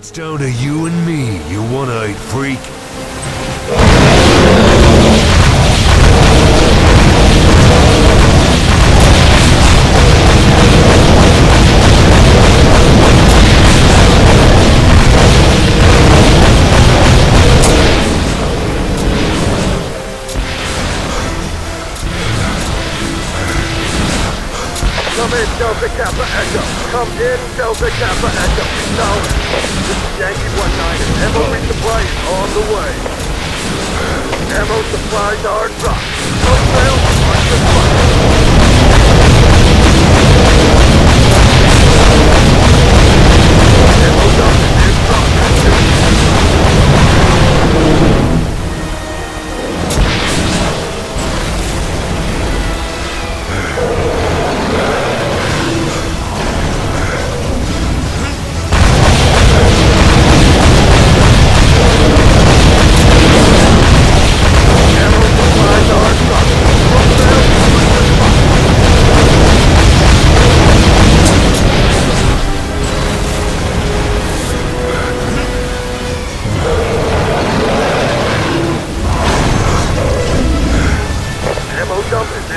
It's down to you and me, you one-eyed freak. Come in, Delta Kappa Echo. Now, this is Yankee 19, and ammo resupply is on the way. Ammo supplies are dropped. No trail,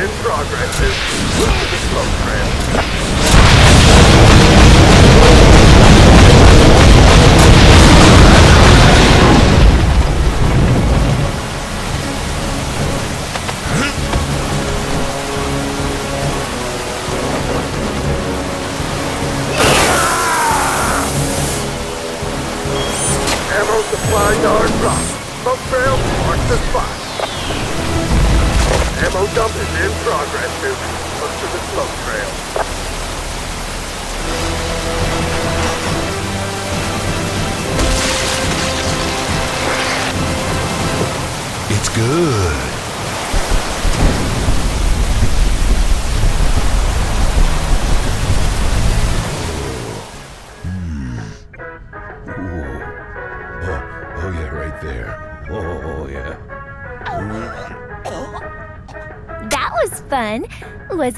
in progress. To the smoke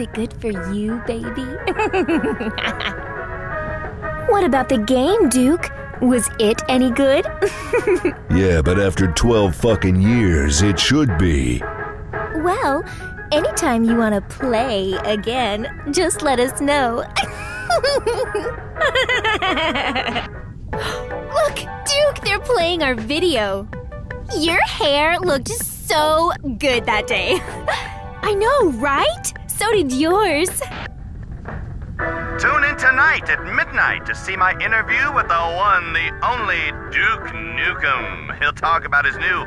it good for you, baby? what about the game, Duke? Was it any good? Yeah, but after 12 fucking years, it should be. well, anytime you want to play again, just let us know. Look, Duke, they're playing our video. Your hair looked so good that day. I know, right? So did yours. Tune in tonight at midnight to see my interview with the one, the only Duke Nukem. He'll talk about his new.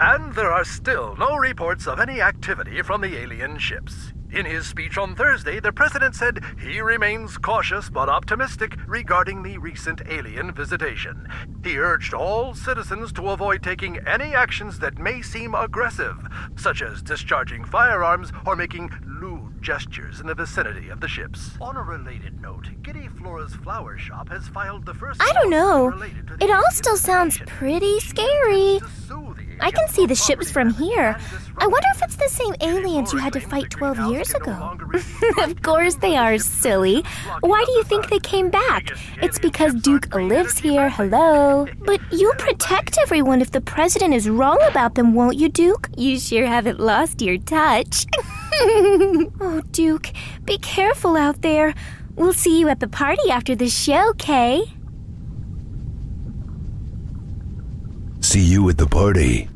And there are still no reports of any activity from the alien ships. In his speech on Thursday, the president said he remains cautious but optimistic regarding the recent alien visitation. He urged all citizens to avoid taking any actions that may seem aggressive, such as discharging firearms or making lewd gestures in the vicinity of the ships. On a related note, Giddy Flora's flower shop has filed the first. I don't know. lawsuit related to the It all still sounds pretty scary. To sue the I can see the ships from here. I wonder if it's the same aliens you had to fight 12 years ago. of course they are, silly. Why do you think they came back? It's because Duke lives here, hello. But you'll protect everyone if the president is wrong about them, won't you, Duke? You sure haven't lost your touch. oh, Duke, be careful out there. We'll see you at the party after the show, Kay. See you at the party.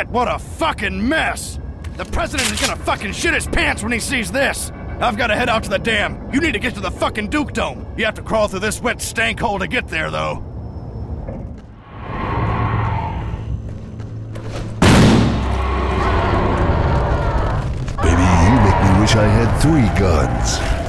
Shit, what a fucking mess! The president is gonna fucking shit his pants when he sees this! I've gotta head out to the dam. You need to get to the fucking Duke Dome. You have to crawl through this wet stank hole to get there, though. Baby, you make me wish I had three guns.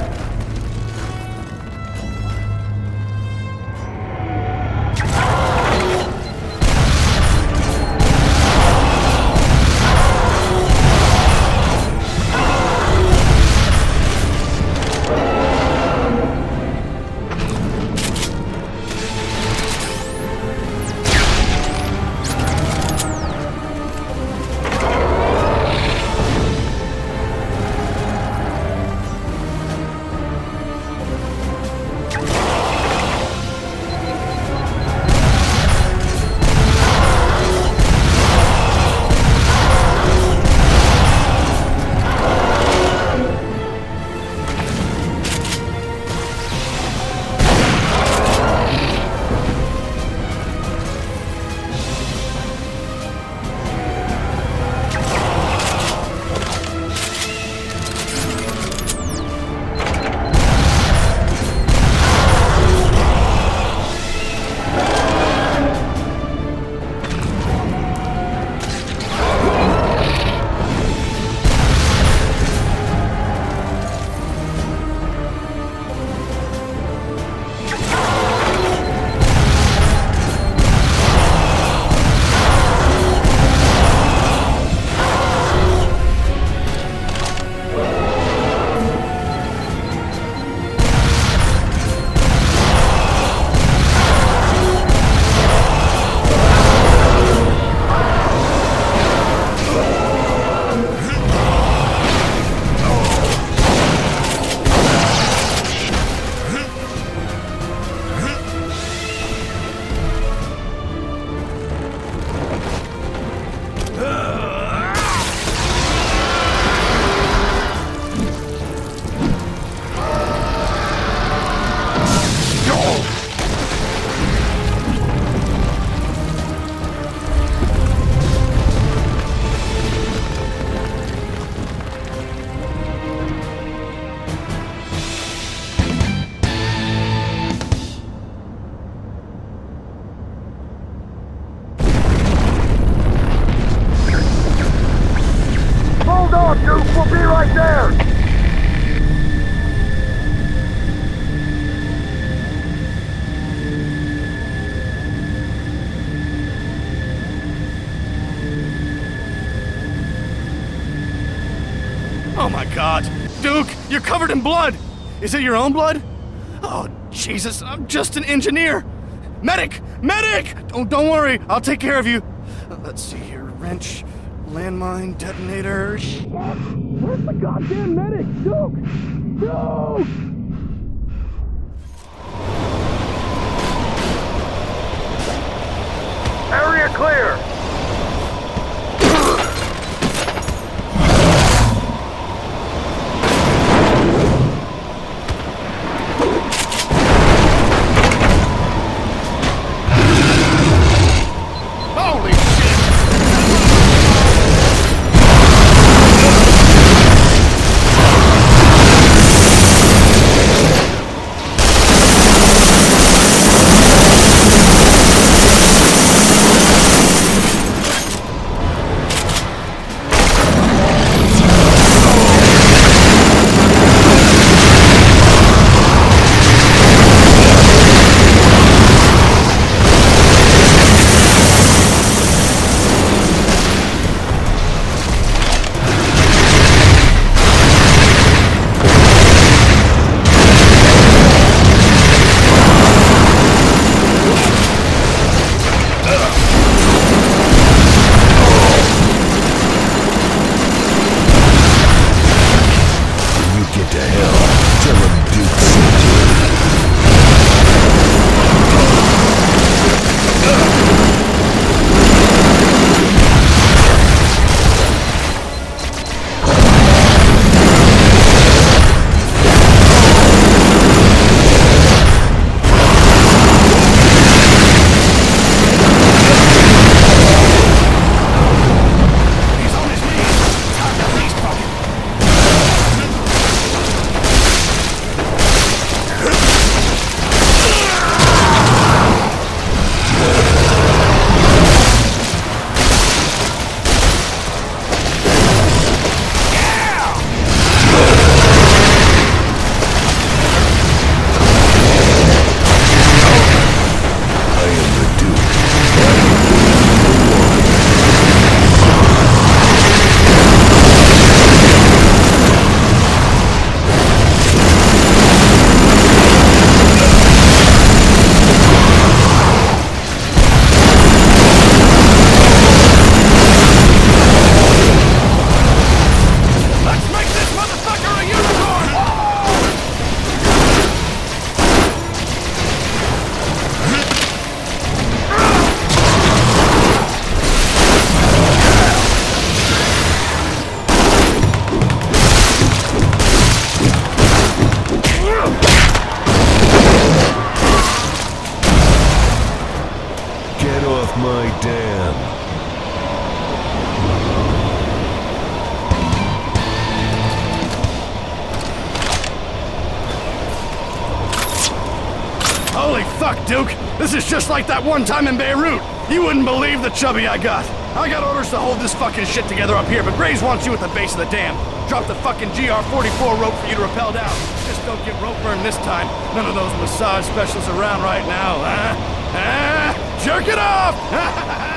Blood! Is it your own blood? Oh, Jesus, I'm just an engineer! Medic! Medic! Don't, don't worry, I'll take care of you. Let's see here. Wrench, landmine, detonator. Where's the goddamn medic? Duke! Duke! Area clear. Holy fuck, Duke! This is just like that one time in Beirut! You wouldn't believe the chubby I got! I got orders to hold this fucking shit together up here, but Graves wants you at the base of the dam. Drop the fucking GR-44 rope for you to rappel down. Just don't get rope burn this time. None of those massage specialists around right now, huh? Huh? Jerk it off!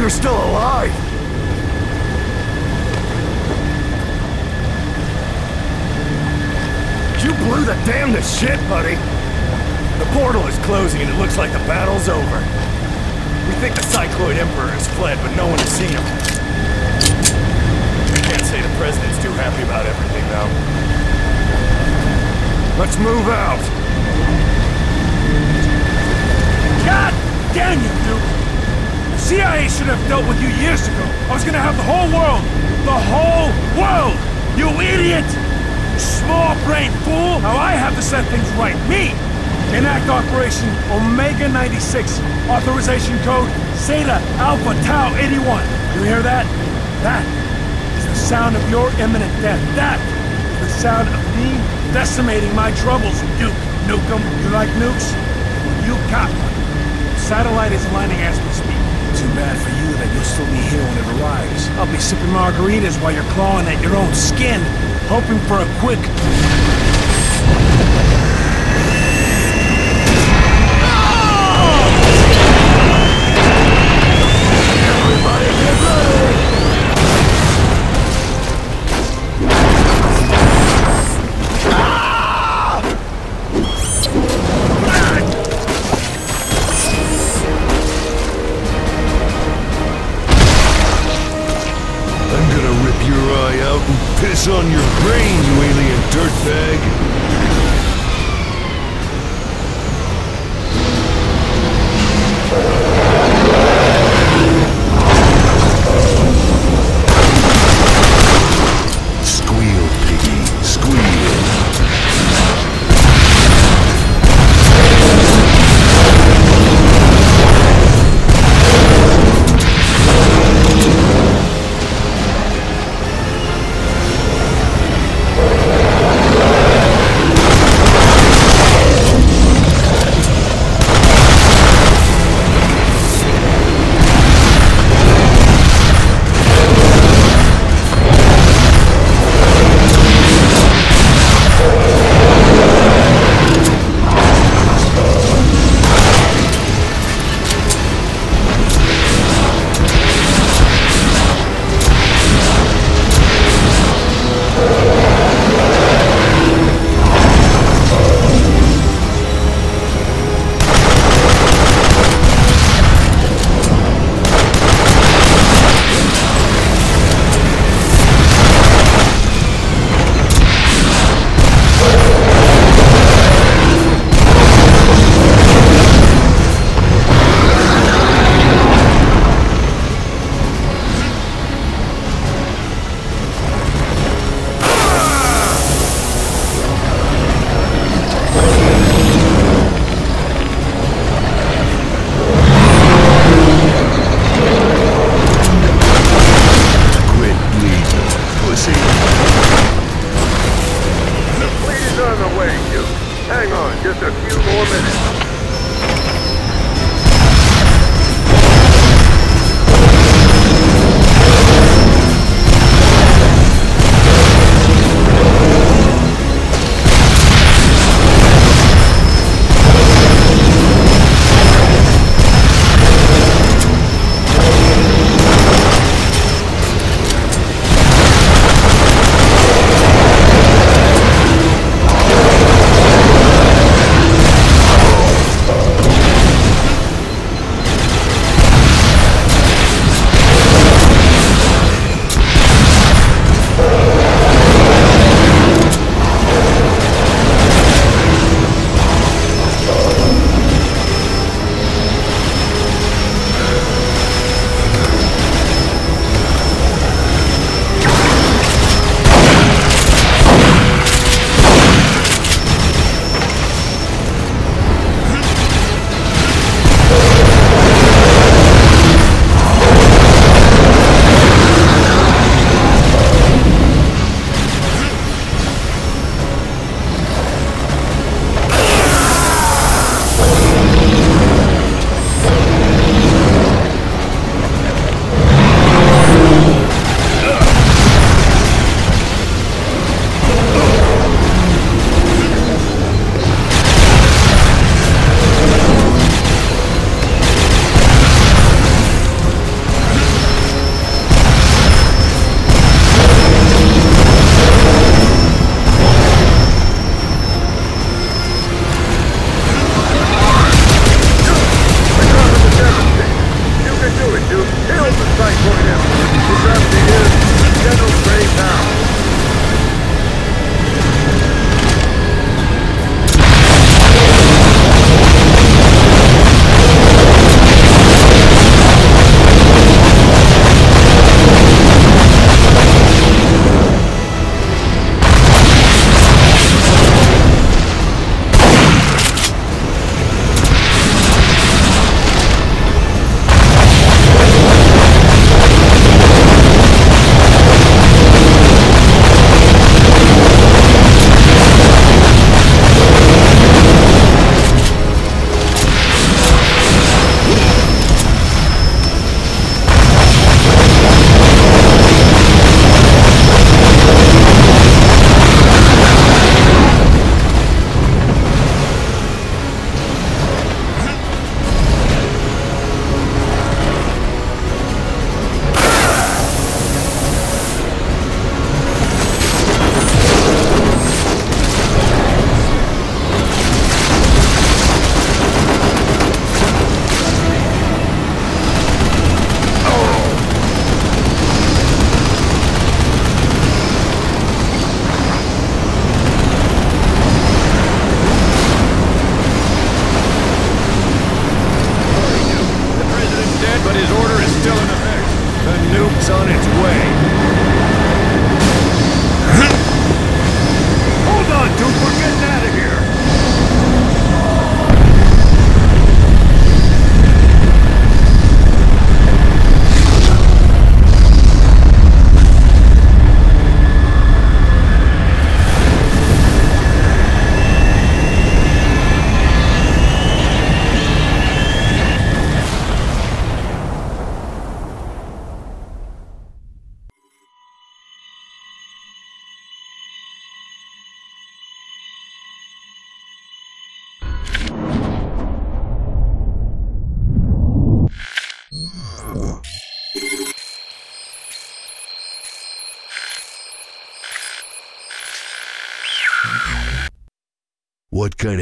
you're still alive! You blew the damnedest shit, buddy! The portal is closing and it looks like the battle's over. We think the Cycloid Emperor has fled, but no one has seen him. Can't say the President's too happy about everything, though. Let's move out! God damn you, Duke! CIA should have dealt with you years ago. I was gonna have the whole world! The whole world! You idiot! Small brain fool! Now I have to set things right. Me! Enact Operation Omega 96. Authorization code Zeta Alpha Tau 81. You hear that? That is the sound of your imminent death. That is the sound of me decimating my troubles, Duke Nukem. You like nukes? You got one. Satellite is landing as we speak. Too bad for you that you'll still be here when it arrives. I'll be sipping margaritas while you're clawing at your own skin, hoping for a quick...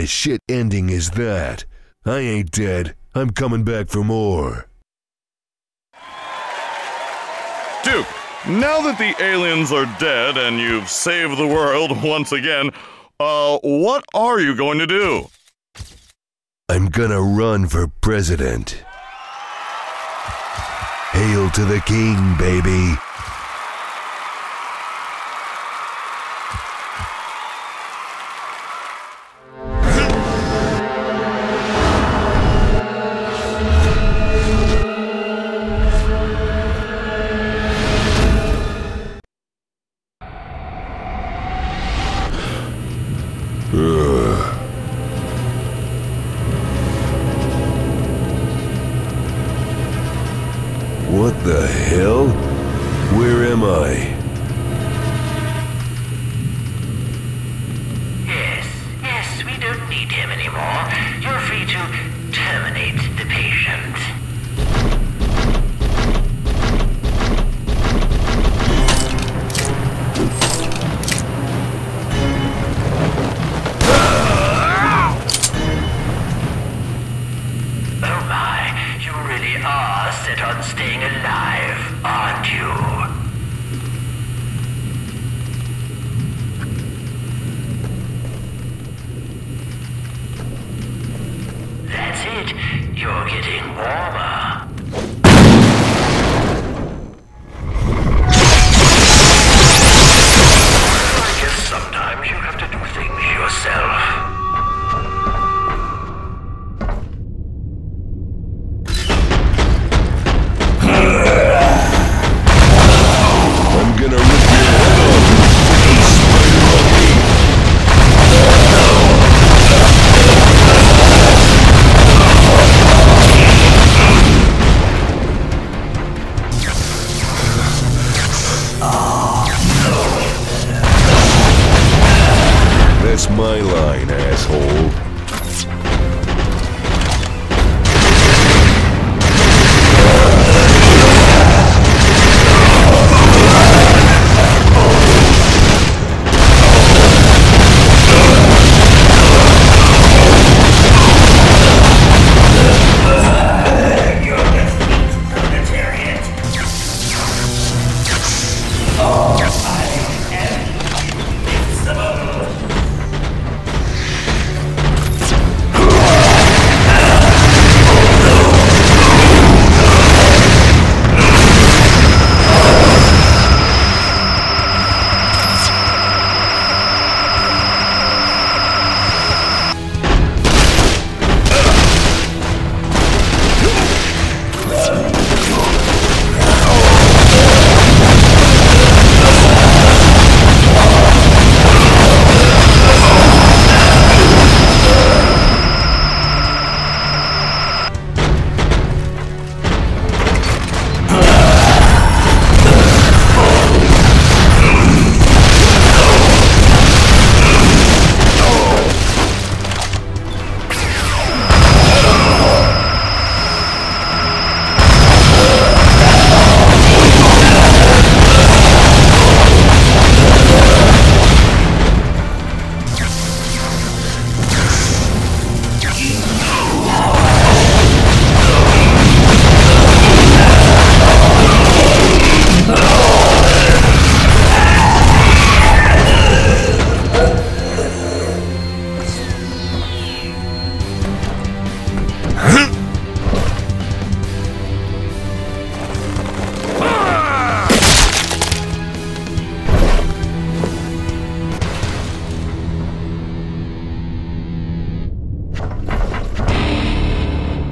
of shit ending is that? I ain't dead. I'm coming back for more. Duke, now that the aliens are dead and you've saved the world once again, uh, what are you going to do? I'm gonna run for president. Hail to the king, baby.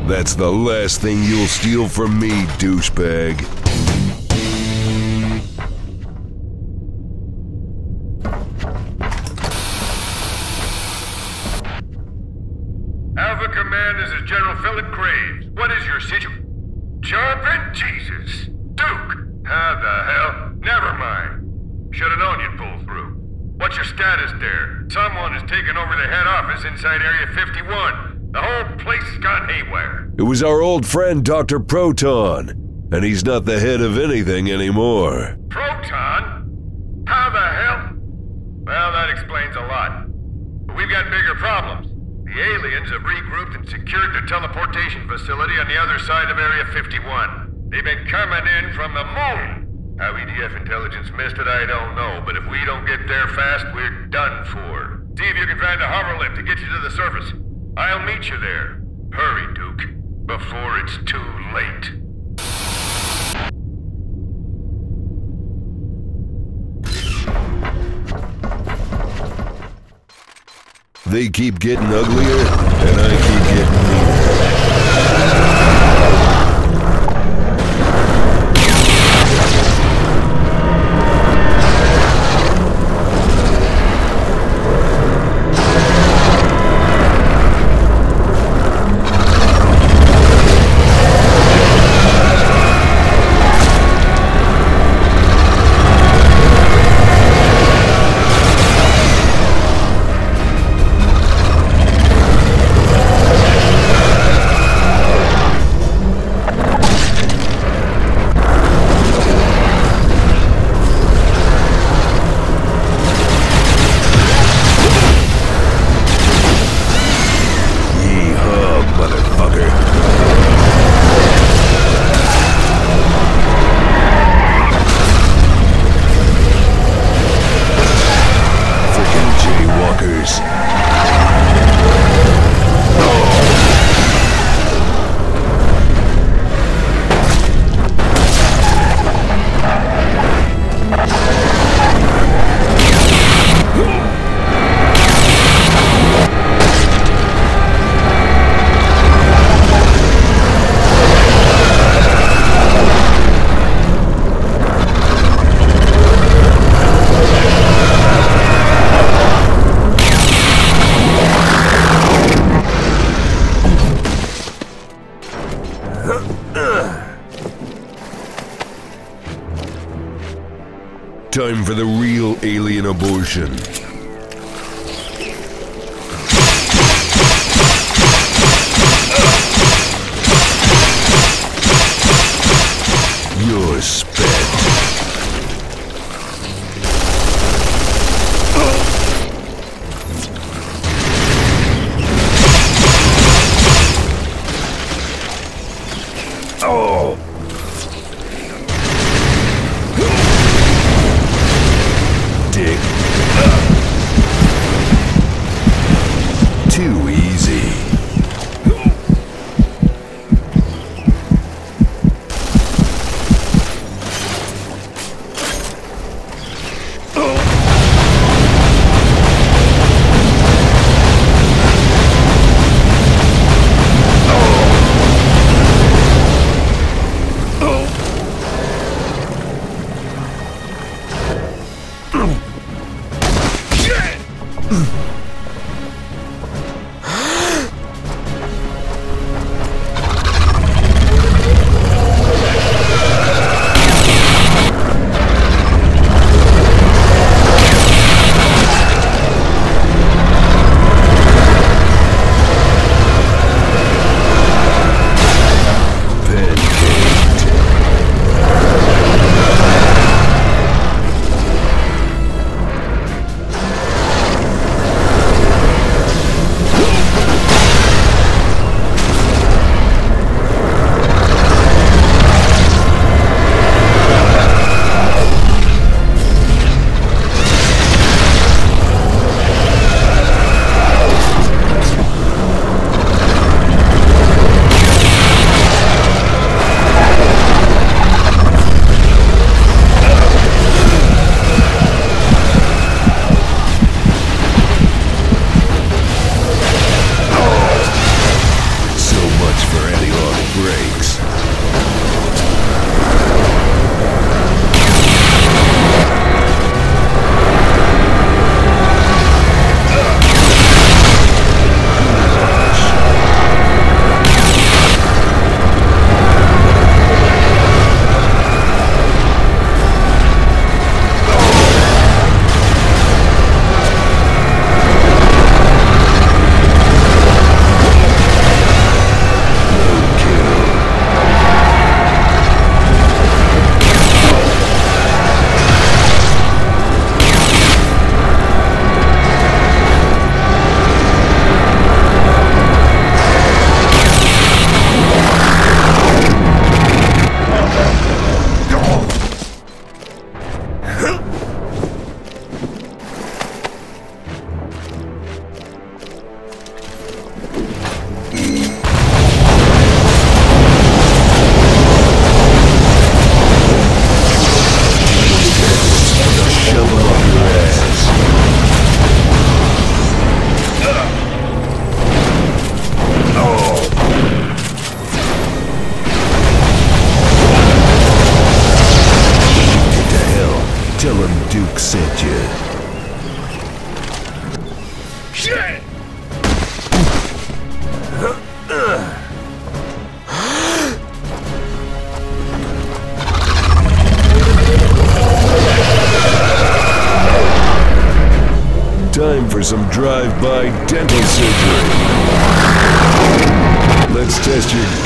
That's the last thing you'll steal from me, douchebag. Was our old friend Dr. Proton, and he's not the head of anything anymore. Proton? How the hell? Well, that explains a lot. But we've got bigger problems. The aliens have regrouped and secured their teleportation facility on the other side of Area 51. They've been coming in from the moon. How EDF intelligence missed it, I don't know, but if we don't get there fast, we're done for. See if you can find a hover lift to get you to the surface. I'll meet you there. Hurry, Duke, before it's too late. They keep getting uglier, and I keep getting Time for the real alien abortion.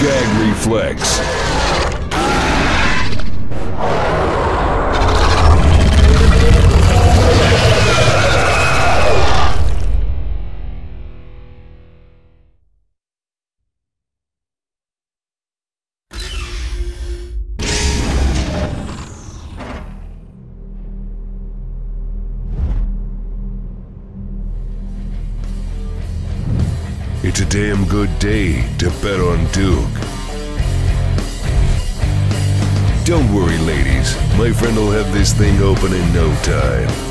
Gag reflex. Good day to bet on Duke. Don't worry, ladies. My friend will have this thing open in no time.